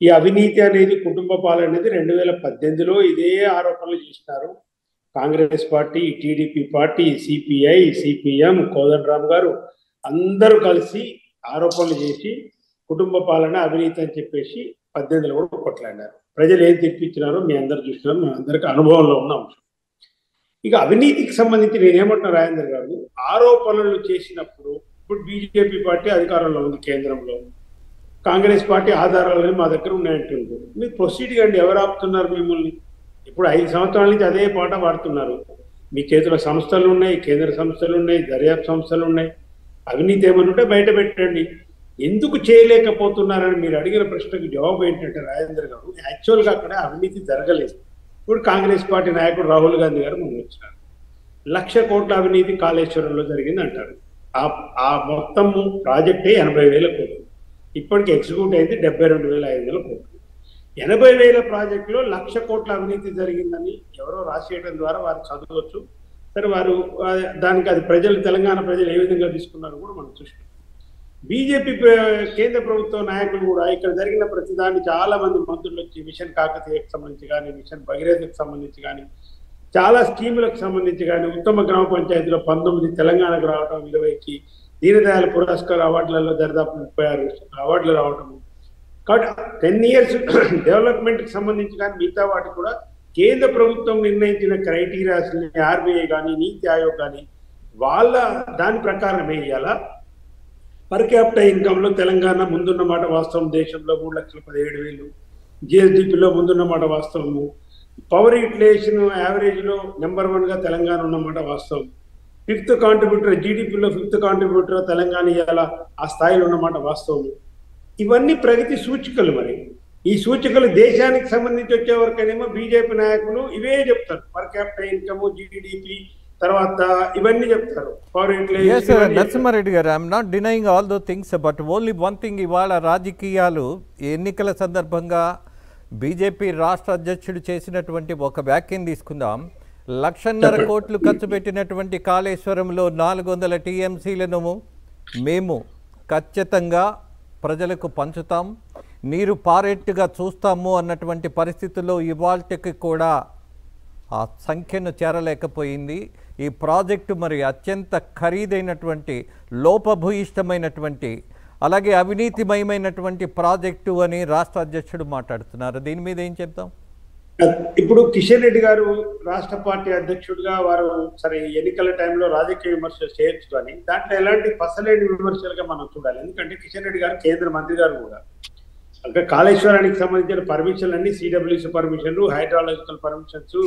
ఈ అవినీతి అనేది కుటుంబ పాలన అనేది రెండు వేల పద్దెనిమిదిలో ఇదే ఆరోపణలు చేసినారు. Congress party TDP party CPI CPM Kodandaram గారు అందరూ కలిసి ఆరోపణలు చేసి కుటుంబ పాలన అవినీతి అని చెప్పేసి పద్దెనిమిదిలో కూడా కొట్లాడినారు. ప్రజలు ఏం తెప్పించినారో మీ అందరు చూసినారు. మేము అందరికీ అనుభవంలో ఉన్న అంశం. ఇక అవినీతికి సంబంధించి నేనేమంటున్నా రాజేంద్ర గారు ఆరోపణలు చేసినప్పుడు ఇప్పుడు బీజేపీ పార్టీ అధికారంలో ఉంది కేంద్రంలో. కాంగ్రెస్ పార్టీ ఆధారాలు మా దగ్గర ఉన్నాయంటుండ్రు మీరు ప్రొసీడ్ కండి ఎవరు ఆపుతున్నారు మిమ్మల్ని? ఇప్పుడు ఐదు సంవత్సరాల నుంచి అదే పాట పాడుతున్నారు. మీ చేతిలో సంస్థలు ఉన్నాయి కేంద్ర సంస్థలు ఉన్నాయి దర్యాప్తు సంస్థలు ఉన్నాయి. అవినీతి ఏమని ఉంటే బయట పెట్టండి. ఎందుకు చేయలేకపోతున్నారని మీరు అడిగిన ప్రశ్నకు జవాబు ఏంటంటే రాజేంద్ర గారు యాక్చువల్గా అక్కడ అవినీతి జరగలేదు. ఇప్పుడు కాంగ్రెస్ పార్టీ నాయకుడు రాహుల్ గాంధీ గారు ముందు వచ్చినారు. లక్ష కోట్ల అవినీతి కాళేశ్వరంలో జరిగింది అంటారు ఆ మొత్తము ప్రాజెక్టే ఎనభై వేల కోట్లు. ఇప్పటికి ఎగ్జిక్యూట్ అయింది డెబ్బై రెండు వేల ఐదు వందల కోట్లు. ఎనభై వేల ప్రాజెక్టులో లక్ష కోట్ల అవినీతి జరిగిందని ఎవరో రాసేయడం ద్వారా వారు చదవచ్చు. సరే వారు దానికి అది ప్రజలు తెలంగాణ ప్రజలు ఏ విధంగా తీసుకున్నారో కూడా మనం చూసినాం. బీజేపీ కేంద్ర ప్రభుత్వ నాయకులు కూడా ఇక్కడ జరిగిన ప్రతిదాన్ని చాలా మంది మంత్రులు వచ్చి మిషన్ కాకతీయకు సంబంధించి కానీ మిషన్ భగీరథకు సంబంధించి కానీ చాలా స్కీములకు సంబంధించి కానీ ఉత్తమ గ్రామ పంచాయతీలో పంతొమ్మిది తెలంగాణకు రావడం ఇరవైకి దీనదయాళ పురస్కార్ అవార్డులలో దరిదాపు ముప్పై ఆరు అవార్డులు రావటం. కాబట్టి టెన్ ఇయర్స్ డెవలప్మెంట్కి సంబంధించి కానీ మిగతా వాటికి కూడా కేంద్ర ప్రభుత్వం నిర్ణయించిన క్రైటీరియాస్ ఆర్బీఐ కానీ నీతి ఆయోగ్ కానీ వాళ్ళ దాని ప్రకారం వేయాలా పర్ క్యాపిటల్ ఇన్కంలో తెలంగాణ ముందున్న మాట వాస్తవం దేశంలో మూడు లక్షల పదిహేడు వేలు. జిఎస్డిపిలో ముందున్న మాట వాస్తవము. పవర్ యూటిలైజేషన్ యావరేజ్లో నెంబర్ వన్గా తెలంగాణ ఉన్నమాట వాస్తవం ఫిఫ్త్ కాంట్రిబ్యూటర్ జీడిపిలో ఫిఫ్త్ కాంట్రిబ్యూటర్ తెలంగాణ ఇవాళ ఆ స్థాయిలో ఉన్నమాట వాస్తవము. ఇవన్నీ ప్రగతి సూచికలు మరి. ఈ సూచికలు దేశానికి సంబంధించి వచ్చే వరకనేమో బీజేపీ నాయకులు ఇవే చెప్తారు. పర్ క్యాపిటల్ ఇన్కమ్ జీడిపి తర్వాత ఇవన్నీ చెప్తారు. నరసింహారెడ్డి గారు I'm not denying all those things but only one thing ఇవాళ రాజకీయాలు ఎన్నికల సందర్భంగా బీజేపీ రాష్ట్ర అధ్యక్షుడు చేసినటువంటి ఒక వ్యాఖ్యను తీసుకుందాం. లక్షన్నర కోట్లు ఖర్చు పెట్టినటువంటి కాళేశ్వరంలో నాలుగు వందల టీఎంసీలను మేము ఖచ్చితంగా ప్రజలకు పంచుతాం. నీరు పారేట్టుగా చూస్తాము అన్నటువంటి పరిస్థితుల్లో ఇవాల్టికి కూడా ఆ సంఖ్యను చేరలేకపోయింది. ఈ ప్రాజెక్టు మరి అత్యంత ఖరీదైనటువంటి లోపభూయిష్టమైనటువంటి అలాగే అవినీతిమయమైనటువంటి ప్రాజెక్టు అని రాష్ట్ర అధ్యక్షుడు మాట్లాడుతున్నారు. దీని మీద ఏం చెప్తాం? ఇప్పుడు కిషన్ రెడ్డి గారు రాష్ట్ర పార్టీ అధ్యక్షుడిగా వారు సరే ఎన్నికల టైంలో రాజకీయ విమర్శలు చేయొచ్చు కానీ దాంట్లో ఎలాంటి పసలేని విమర్శలుగా మనం చూడాలి. ఎందుకంటే కిషన్ రెడ్డి గారు కేంద్ర మంత్రి గారు కూడా. అంటే కాళేశ్వరానికి సంబంధించిన పర్మిషన్లు అన్ని సిడబ్ల్యూసి పర్మిషన్లు హైడ్రాలజికల్ పర్మిషన్స్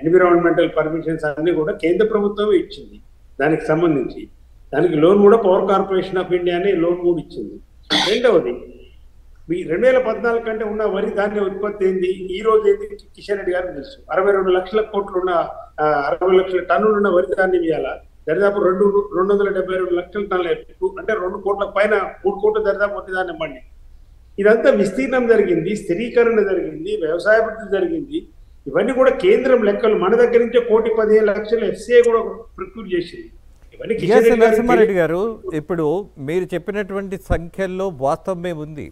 ఎన్విరాన్మెంటల్ పర్మిషన్స్ అన్ని కూడా కేంద్ర ప్రభుత్వమే ఇచ్చింది దానికి సంబంధించి. దానికి లోన్ కూడా పవర్ కార్పొరేషన్ ఆఫ్ ఇండియానే లోన్ కూడా ఇచ్చింది. రెండవది మీ రెండు వేల పద్నాలుగు కంటే ఉన్న వరి ధాన్య ఉత్పత్తి ఏంది? ఈ రోజు ఏంది? కిషన్ రెడ్డి గారికి తెలుసు. అరవై రెండు లక్షల కోట్లు ఉన్న ఆ, అరవై లక్షల టన్నులు ఉన్న వరి ధాన్యం ఇవాళ దరిదాపు రెండు రెండు వందల డెబ్బై రెండు లక్షల టన్నుల అంటే రెండు కోట్ల పైన మూడు కోట్ల దరిదాపు వరి ధాన్యం పండి ఇదంతా విస్తీర్ణం జరిగింది స్థిరీకరణ జరిగింది వ్యవసాయాభివృద్ధి జరిగింది. ఇవన్నీ కూడా కేంద్రం లెక్కలు. మన దగ్గర నుంచే కోటి పదిహేను లక్షల ఎఫ్సీఐ కూడా ప్రొక్యూర్ చేసింది. నరసింహారెడ్డి గారు ఇప్పుడు మీరు చెప్పినటువంటి సంఖ్యల్లో వాస్తవమే ఉంది.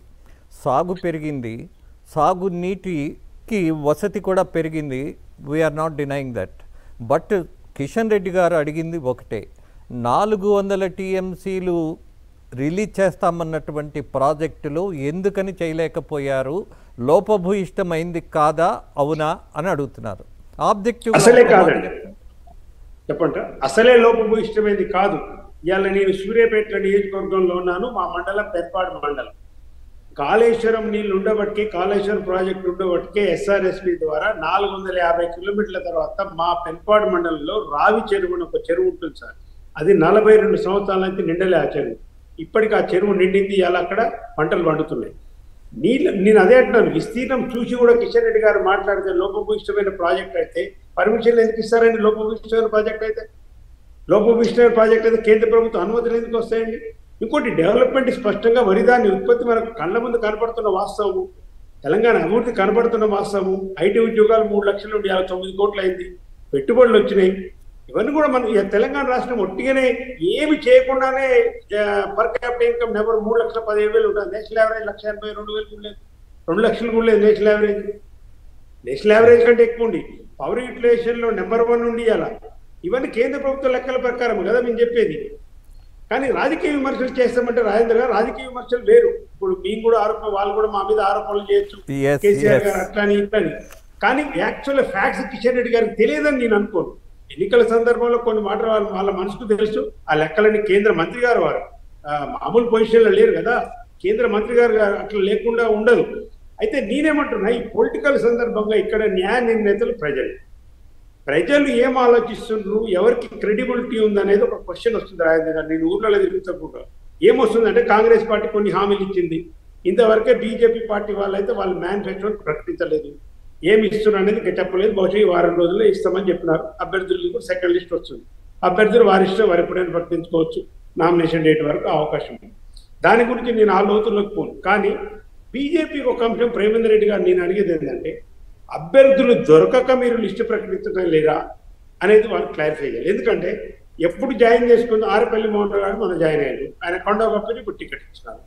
సాగు పెరిగింది. సాగు నీటికి వసతి కూడా పెరిగింది. We're not denying that but Kishan Reddy గారు అడిగింది ఒకటే. నాలుగు వందల టీఎంసీలు రిలీజ్ చేస్తామన్నటువంటి ప్రాజెక్టులు ఎందుకని చేయలేకపోయారు? లోపభూయిష్టమైంది కాదా? అవునా? అని అడుగుతున్నారు. ఆబ్జెక్టివ్ అసలే కాదండి. చెప్పంట. అసలే లోపము ఇష్టమైంది కాదు. ఇవాళ నేను సూర్యాపేట నియోజకవర్గంలో ఉన్నాను. మా మండలం పెర్పాడు మండలం. కాళేశ్వరం నీళ్ళు ఉండబట్టి కాళేశ్వరం ప్రాజెక్టు ఉండబట్టికే ఎస్ఆర్ఎస్పి ద్వారా నాలుగు వందల యాభై కిలోమీటర్ల తర్వాత మా పెన్పాడు మండలంలో రావి చెరువు అని ఒక చెరువు ఉంటుంది సార్. అది నలభై రెండు సంవత్సరాల నుంచి నిండలే ఆ చెరువు. ఇప్పటికి ఆ చెరువు నిండింది. ఇలా అక్కడ? పంటలు పండుతున్నాయి. నీళ్ళు నేను అదే అంటున్నాను. విస్తీర్ణం చూసి కూడా కిషన్ రెడ్డి గారు మాట్లాడితే లోపభూయిష్టమైన ప్రాజెక్ట్ అయితే పర్మిషన్లు ఎందుకు ఇస్తారండి లోపభూయిష్టమైన ప్రాజెక్ట్ అయితే? లోపభూయిష్టమైన ప్రాజెక్ట్ అయితే కేంద్ర ప్రభుత్వం అనుమతులు ఎందుకు వస్తాయండి? ఇంకోటి డెవలప్మెంట్ స్పష్టంగా వరిదాన్ని ఉత్పత్తి మనకు కళ్ళ ముందు కనపడుతున్న వాస్తవము. తెలంగాణ అభివృద్ధి కనబడుతున్న వాస్తవము. ఐటీ ఉద్యోగాలు మూడు లక్షల నుండి యాభై తొమ్మిది కోట్లు అయింది. పెట్టుబడులు వచ్చినాయి. ఇవన్నీ కూడా మనం తెలంగాణ రాష్ట్రం ఒట్టిగానే ఏమి చేయకుండానే పర్ క్యాపిటల్ ఇన్కమ్ నెంబర్ మూడు లక్షల పదిహేను వేలు ఉంటుంది నేషనల్ యావరేజ్ లక్ష ఎనభై రెండు వేలు కూడా లేదు. రెండు లక్షలు కూడా లేదు నేషనల్ యావరేజ్ నేషనల్ యావరేజ్ కంటే ఎక్కువ ఉంది. పవర్ యూటిలైజేషన్లో నెంబర్ వన్ ఉండి అలా ఇవన్నీ కేంద్ర ప్రభుత్వ లెక్కల ప్రకారం కదా మేము చెప్పేది. కానీ రాజకీయ విమర్శలు చేస్తామంటే రాజేంద్ర గారు రాజకీయ విమర్శలు వేరు. ఇప్పుడు మేము కూడా ఆరోపణ వాళ్ళు కూడా మా మీద ఆరోపణలు చేయొచ్చు. కేసీఆర్. గారు అట్లని ఇట్లని కానీ యాక్చువల్ ఫ్యాక్ట్స్ కిషన్ రెడ్డి గారికి తెలియదని నేను అనుకోను. ఎన్నికల సందర్భంలో కొన్ని మాటలు వాళ్ళ వాళ్ళ మనసుకు తెలుసు. ఆ లెక్కలని కేంద్ర మంత్రి గారు వారు. మామూలు పొజిషన్లో లేరు కదా. కేంద్ర మంత్రి గారు గారు అట్లా లేకుండా ఉండదు. అయితే నేనేమంటున్నా ఈ పొలిటికల్ సందర్భంగా ఇక్కడ న్యాయ నిర్ణేతలు ప్రజలు. ప్రజలు ఏం ఆలోచిస్తున్నారు ఎవరికి క్రెడిబిలిటీ ఉందనేది ఒక క్వశ్చన్ వస్తుంది రాజేంద్ర గారు. నేను ఊర్లలో తిరుగుతూ ఏమొస్తుందంటే కాంగ్రెస్ పార్టీ కొన్ని హామీలు ఇచ్చింది. ఇంతవరకే బీజేపీ పార్టీ వాళ్ళైతే వాళ్ళ మేనిఫెస్టో ప్రకటించలేదు. ఏమి ఇస్తున్నారు అనేది చెప్పలేదు బహుశా ఈ వారం రోజుల్లో ఇస్తామని చెప్పినారు. అభ్యర్థులు కూడా సెకండ్ లిస్ట్ వస్తుంది. అభ్యర్థులు వారి ఇష్టం వారు ఎప్పుడైనా ప్రకటించుకోవచ్చు. నామినేషన్ డేట్ వరకు అవకాశం ఉంది. దాని గురించి నేను ఆ లోతుల్లోకి పోను. కానీ బీజేపీకి ఒక అంశం ప్రేమేందర్ రెడ్డి గారు నేను అడిగేది ఏంటంటే అభ్యర్థులు దొరకక మీరు లిస్టు ప్రకటించడం లేదా అనేది వాళ్ళు క్లారిఫై చేయాలి. ఎందుకంటే ఎప్పుడు జాయిన్ చేసుకుందో ఆరపల్లి మోహన్ రావు గారు మనం జాయిన్ అయ్యారు. ఆయన కొండ కప్పని ఇప్పుడు టికెట్ ఇచ్చినారు.